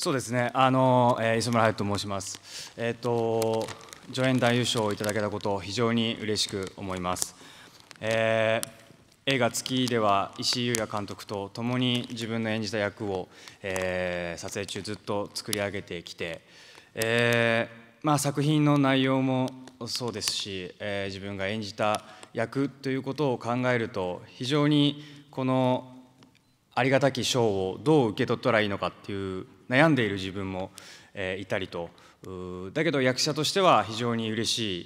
そうですね、あの、えー、磯村隼人申します。えっ、ー、と、助演男優賞をいただけたことを非常に嬉しく思います。えー、映画「月」では石井優也監督と共に自分の演じた役を、えー、撮影中ずっと作り上げてきて、えーまあ、作品の内容もそうですし、えー、自分が演じた役ということを考えると非常にこのありがたき賞をどう受け取ったらいいのかっていう悩んでいる自分も、え、いたりと。だけど役者としては非常に嬉し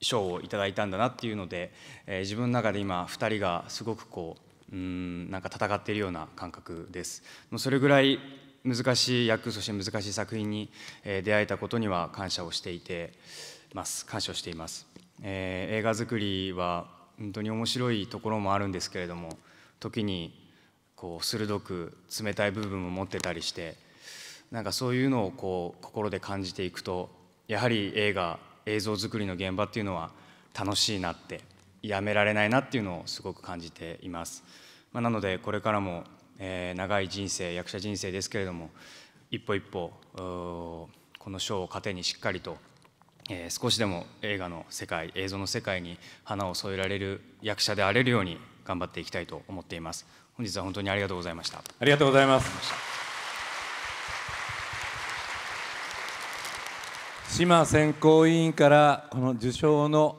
い賞をいただいたんだなっていうので、え、自分の中で今2人がすごくこううんなんか戦っているような感覚です。もうそれぐらい難しい役そして難しい作品に、え、出会えたことには感謝をしていてます。感謝をしています、えー、映画作りは本当に面白いところもあるんですけれども時にこう鋭く冷たい部分も持ってたりしてなんかそういうのをこう心で感じていくとやはり映画映像作りの現場っていうのは楽しいなってやめられないなっていうのをすごく感じています、まあ、なのでこれからも、えー、長い人生役者人生ですけれども一歩一歩この賞を糧にしっかりと、えー、少しでも映画の世界映像の世界に花を添えられる役者であれるように頑張っていきたいと思っています。本日は本当にありがとうございました。ありがとうございます。島選考委員からこの受賞の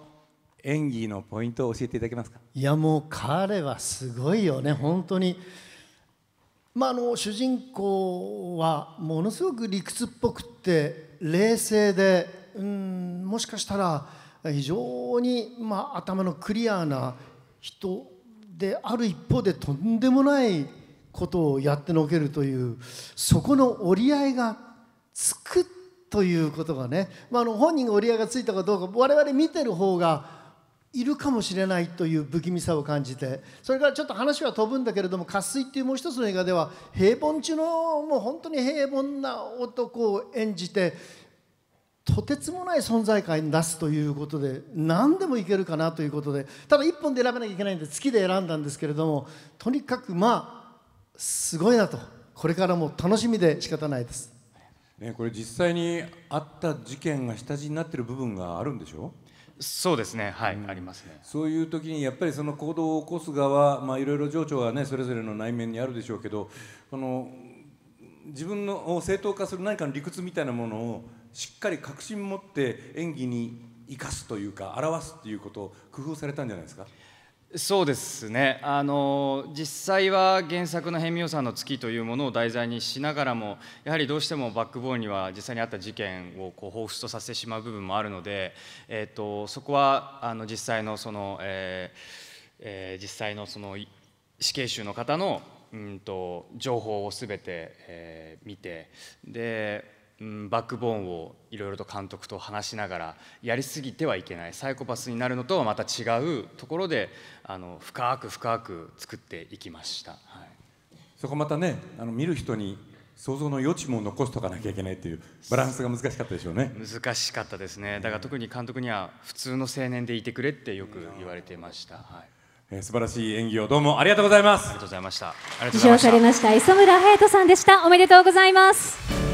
演技のポイントを教えていただけますか？いやもう彼はすごいよね本当に。まああの主人公はものすごく理屈っぽくって冷静でうんもしかしたら非常に、まあ、頭のクリアな人である一方でとんでもないことをやってのけるというそこの折り合いがということがね、まあ、あの本人が折り合いがついたかどうか我々見てる方がいるかもしれないという不気味さを感じてそれからちょっと話は飛ぶんだけれども「渇水」っていうもう一つの映画では平凡中のもう本当に平凡な男を演じてとてつもない存在感に出すということで何でもいけるかなということでただ1本で選ばなきゃいけないんで月で選んだんですけれどもとにかくまあすごいなとこれからも楽しみで仕方ないです。ね、これ実際にあった事件が下地になっている部分があるんでしょ？そうですね。はい、うん、ありますね。そういう時にやっぱりその行動を起こす側まあいろいろ情緒はねそれぞれの内面にあるでしょうけどこの自分の正当化する何かの理屈みたいなものをしっかり確信持って演技に生かすというか表すっていうことを工夫されたんじゃないですか？そうですね。あの実際は原作の辺見さんの月というものを題材にしながらもやはりどうしてもバックボーンには実際にあった事件をこう彷彿とさせてしまう部分もあるので、えーと、そこはあの実際のその、えーえー、実際のその死刑囚の方のうんと情報をすべて、えー、見てでうん、バックボーンをいろいろと監督と話しながらやりすぎてはいけないサイコパスになるのとはまた違うところであの深く深く作っていきました、はい、そこまたねあの見る人に想像の余地も残しとかなきゃいけないっていうバランスが難しかったでしょうね。難しかったですね。だから特に監督には普通の青年でいてくれってよく言われていました、はい。えー、素晴らしい演技をどうもありがとうございます。ありがとうございました。受賞されました磯村勇斗さんでした。おめでとうございます